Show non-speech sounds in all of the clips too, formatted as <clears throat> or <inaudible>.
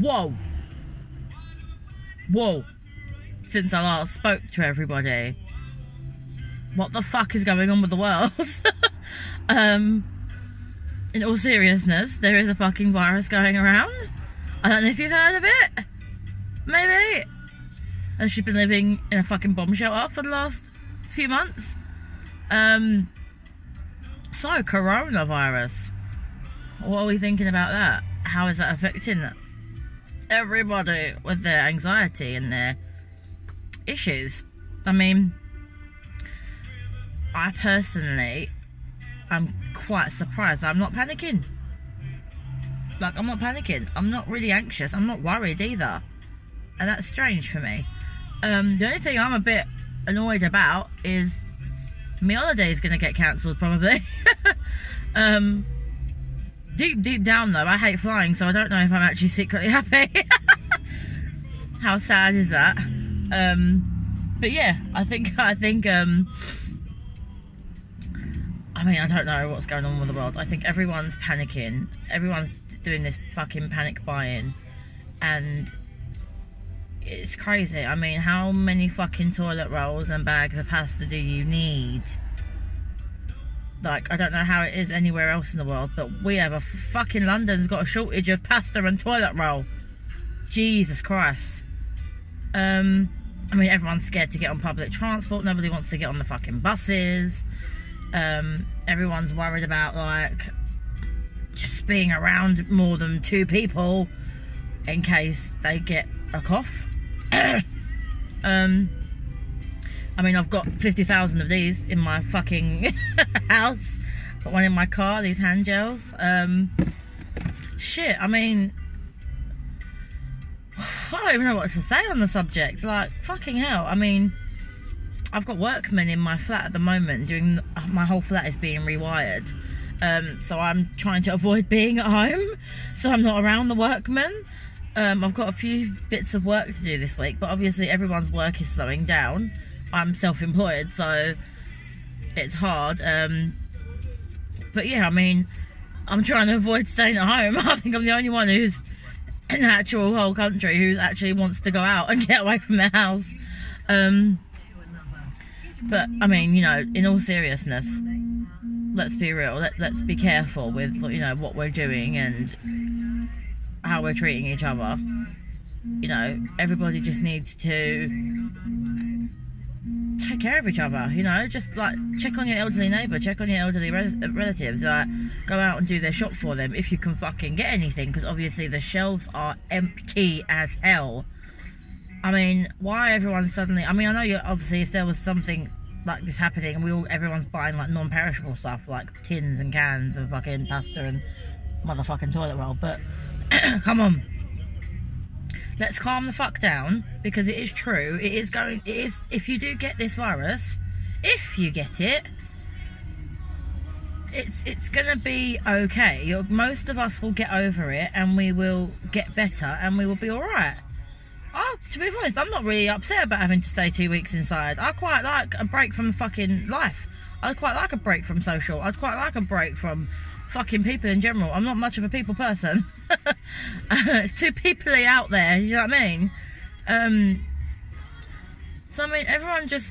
whoa, whoa, since I last spoke to everybody. What the fuck is going on with the world? <laughs> um, in all seriousness, there is a fucking virus going around. I don't know if you've heard of it. Maybe. And she's been living in a fucking bomb shelter for the last few months. Um, so, coronavirus. What are we thinking about that? How is that affecting everybody with their anxiety and their issues? I mean, I personally I'm quite surprised. I'm not panicking. Like, I'm not panicking. I'm not really anxious. I'm not worried either. And that's strange for me. Um, the only thing I'm a bit annoyed about is my holiday is going to get cancelled probably. <laughs> um, deep, deep down though, I hate flying, so I don't know if I'm actually secretly <laughs> happy. How sad is that? Um, but yeah, I think, <laughs> I think, um, I mean, I don't know what's going on with the world. I think everyone's panicking. Everyone's doing this fucking panic buying. And it's crazy. I mean, how many fucking toilet rolls and bags of pasta do you need? Like, I don't know how it is anywhere else in the world, but we have a fucking London's got a shortage of pasta and toilet roll. Jesus Christ. Um, I mean, everyone's scared to get on public transport. Nobody wants to get on the fucking buses. Um, everyone's worried about like just being around more than two people in case they get a cough. <coughs> um, I mean, I've got 50,000 of these in my fucking <laughs> house. Got one in my car, these hand gels. Um, shit, I mean, <sighs> I don't even know what to say on the subject. Like, fucking hell. I mean, I've got workmen in my flat at the moment doing, my whole flat is being rewired. Um, so I'm trying to avoid <laughs> being at home, so I'm not around the workmen. Um, I've got a few bits of work to do this week, but obviously everyone's work is slowing down. I'm self-employed, so it's hard. Um, but yeah, I mean, I'm trying to avoid staying at home. <laughs> I think I'm the only one who's in the actual whole country who actually wants to go out and get away from the house. Um, but I mean, you know, in all seriousness, let's be real. Let, let's be careful with you know what we're doing and how we're treating each other. You know, everybody just needs to take care of each other. You know, just like check on your elderly neighbour, check on your elderly res- relatives. Like, go out and do their shop for them if you can fucking get anything, because obviously the shelves are empty as hell. I mean, why everyone suddenly? I mean, I know you obviously if there was something like this happening and we all everyone's buying like non-perishable stuff like tins and cans of fucking pasta and motherfucking toilet roll, but <clears throat> come on. Let's calm the fuck down because it is true. It is going. It is. If you do get this virus, if you get it, it's it's gonna be okay. You're, most of us will get over it, and we will get better, and we will be all right. Oh, to be honest, I'm not really upset about having to stay two weeks inside. I quite like a break from fucking life. I'd quite like a break from social. I'd quite like a break from fucking people in general. I'm not much of a people person. <laughs> it's too peoply out there, you know what I mean? Um, so, I mean, everyone just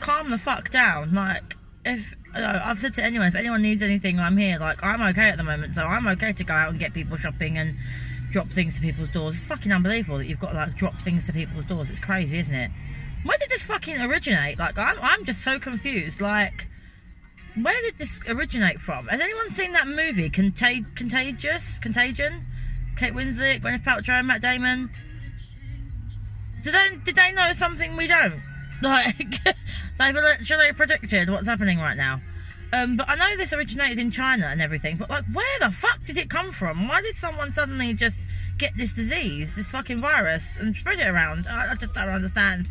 calm the fuck down. Like, if, I've said to anyone, if anyone needs anything, I'm here. Like, I'm okay at the moment, so I'm okay to go out and get people shopping and drop things to people's doors. It's fucking unbelievable that you've got to like drop things to people's doors. It's crazy, isn't it? Where did this fucking originate? Like, I'm, I'm just so confused. Like, where did this originate from? Has anyone seen that movie, Contag- Contagious? Contagion? Kate Winslet, Gwyneth Paltrow, Matt Damon? Did they, did they know something we don't? <laughs> Like, <laughs> they've literally predicted what's happening right now. Um, but I know this originated in China and everything, but like, where the fuck did it come from? Why did someone suddenly just get this disease, this fucking virus, and spread it around? I, I just don't understand.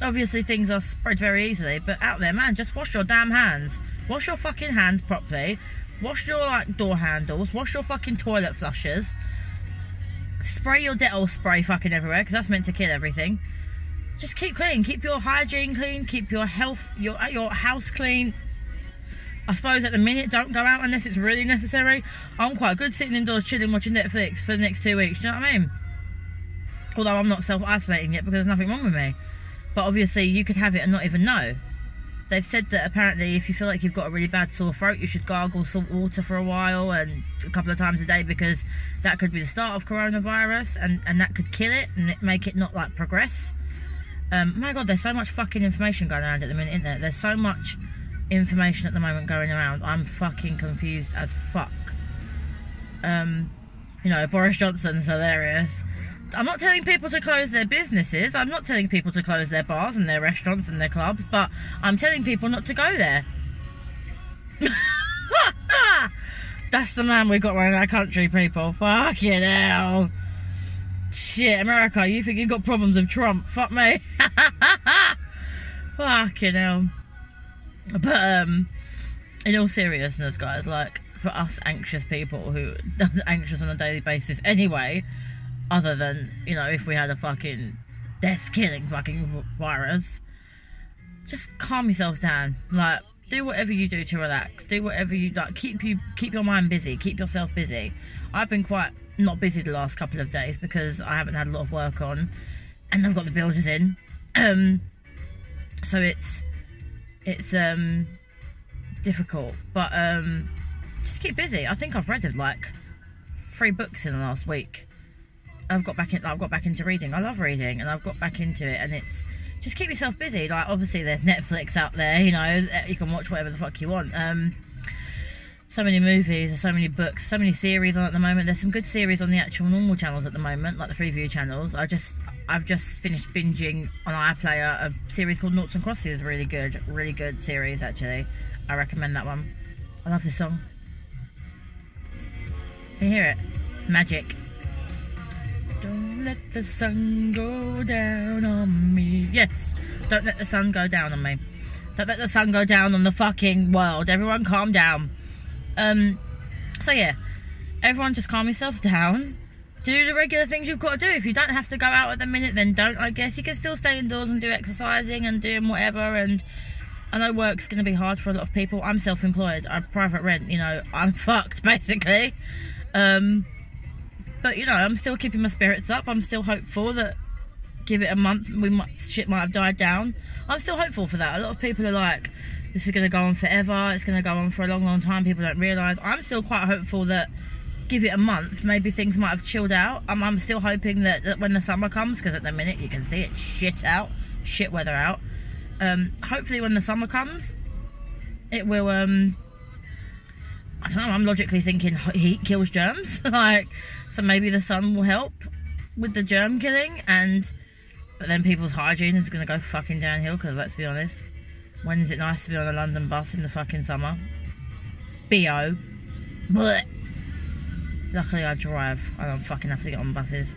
Obviously, things are spread very easily, but out there, man, just wash your damn hands. Wash your fucking hands properly. Wash your like door handles. Wash your fucking toilet flushers. Spray your Dettol spray fucking everywhere because that's meant to kill everything. Just keep clean. Keep your hygiene clean. Keep your health, your uh, your house clean. I suppose at the minute, don't go out unless it's really necessary. I'm quite good sitting indoors, chilling, watching Netflix for the next two weeks. Do you know what I mean? Although I'm not self isolating yet because there's nothing wrong with me. But obviously, you could have it and not even know. They've said that apparently, if you feel like you've got a really bad sore throat, you should gargle salt water for a while and a couple of times a day because that could be the start of coronavirus and, and that could kill it and make it not like progress. Um, my god, there's so much fucking information going around at the minute, isn't there? There's so much information at the moment going around. I'm fucking confused as fuck. Um, you know, Boris Johnson's hilarious. I'm not telling people to close their businesses. I'm not telling people to close their bars and their restaurants and their clubs, but I'm telling people not to go there. <laughs> That's the man we've got running our country, people. Fucking hell. Shit, America, you think you've got problems with Trump? Fuck me. <laughs> Fucking hell. But um, in all seriousness, guys, like for us anxious people who <laughs> are anxious on a daily basis anyway, other than you know if we had a fucking death killing fucking virus, just calm yourselves down. Like do whatever you do to relax. Do whatever you like. Keep you keep your mind busy. Keep yourself busy. I've been quite not busy the last couple of days because I haven't had a lot of work on, and I've got the builders in. Um, so it's it's um difficult, but um just keep busy. I think I've read like three books in the last week. I've got back in. I've got back into reading. I love reading, and I've got back into it. And it's just keep yourself busy. Like obviously, there's Netflix out there. You know, you can watch whatever the fuck you want. Um, so many movies, so many books, so many series on at the moment. There's some good series on the actual normal channels at the moment, like the Freeview channels. I just, I've just finished binging on iPlayer a series called Noughts and Crosses. Really good, really good series actually. I recommend that one. I love this song. Can you hear it? Magic. Don't let the sun go down on me. Yes, don't let the sun go down on me. Don't let the sun go down on the fucking world. Everyone calm down. Um, so yeah, everyone just calm yourselves down. Do the regular things you've got to do. If you don't have to go out at the minute, then don't. I guess you can still stay indoors and do exercising and doing whatever. And I know work's going to be hard for a lot of people. I'm self-employed. I'm private rent. You know, I'm <laughs> fucked basically. Um, but you know, I'm still keeping my spirits up. I'm still hopeful that give it a month, we might, shit might have died down. I'm still hopeful for that. A lot of people are like, this is going to go on forever. It's going to go on for a long, long time. People don't realise. I'm still quite hopeful that give it a month, maybe things might have chilled out. I'm, I'm still hoping that, that when the summer comes, because at the minute you can see it shit out, shit weather out. Um, hopefully when the summer comes, it will um, I don't know, I'm logically thinking heat kills germs. <laughs> like, so maybe the sun will help with the germ killing, and but then people's hygiene is going to go fucking downhill because let's be honest, when is it nice to be on a London bus in the fucking summer? BO. But luckily I drive. I don't fucking have to get on buses.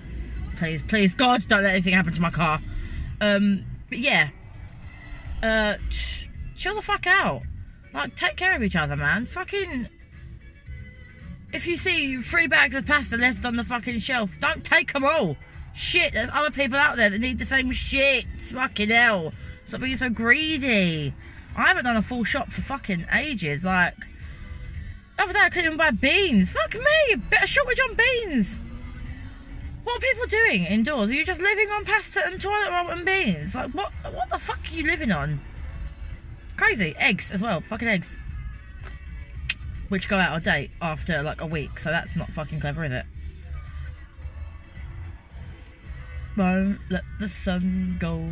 Please, please, God, don't let anything happen to my car. Um, but yeah, uh, chill the fuck out. Like, take care of each other, man. Fucking if you see three bags of pasta left on the fucking shelf, don't take them all. Shit, there's other people out there that need the same shit. Fucking hell. Stop being so greedy. I haven't done a full shop for fucking ages. Like, the other day I couldn't even buy beans. Fuck me, better shortage on beans. What are people doing indoors? Are you just living on pasta and toilet roll and beans? Like, what, what the fuck are you living on? Crazy. Eggs as well. Fucking eggs which go out of date after like a week. So that's not fucking clever, is it? Won't let the sun go.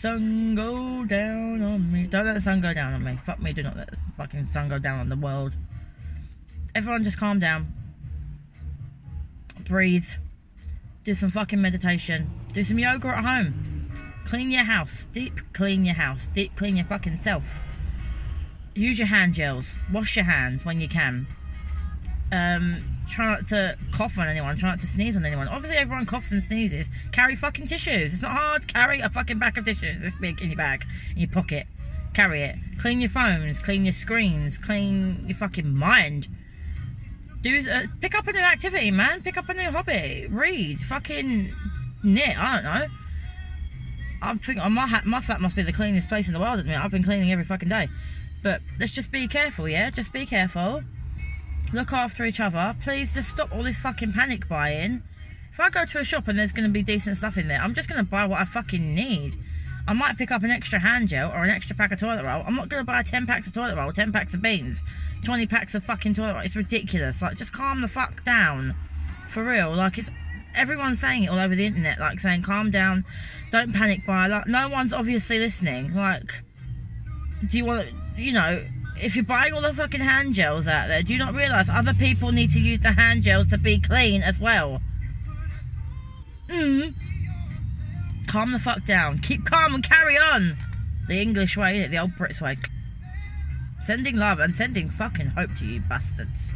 Sun go down on me. Don't let the sun go down on me. Fuck me, do not let the fucking sun go down on the world. Everyone just calm down. Breathe. Do some fucking meditation. Do some yoga at home. Clean your house. Deep clean your house. Deep clean your fucking self use your hand gels. Wash your hands when you can. Um, try not to cough on anyone. Try not to sneeze on anyone. Obviously, everyone coughs and sneezes. Carry fucking tissues. It's not hard. Carry a fucking bag of tissues. This big in your bag, in your pocket. Carry it. Clean your phones. Clean your screens. Clean your fucking mind. Do uh, pick up a new activity, man. Pick up a new hobby. Read. Fucking knit. I don't know. I'm thinking, my my flat must be the cleanest place in the world at the minute. I've been cleaning every fucking day. But let's just be careful, yeah? Just be careful. Look after each other. Please just stop all this fucking panic buying. If I go to a shop and there's going to be decent stuff in there, I'm just going to buy what I fucking need. I might pick up an extra hand gel or an extra pack of toilet roll. I'm not going to buy 10 packs of toilet roll, 10 packs of beans, 20 packs of fucking toilet roll. It's ridiculous. Like, just calm the fuck down. For real. Like, it's everyone's saying it all over the internet, like saying, calm down, don't panic buy. Like, no one's obviously listening. Like, do you want you know, if you're buying all the fucking hand gels out there, do you not realise other people need to use the hand gels to be clean as well? Mm. Calm the fuck down. Keep calm and carry on. The English way? The old Brits way. Sending love and sending fucking hope to you bastards.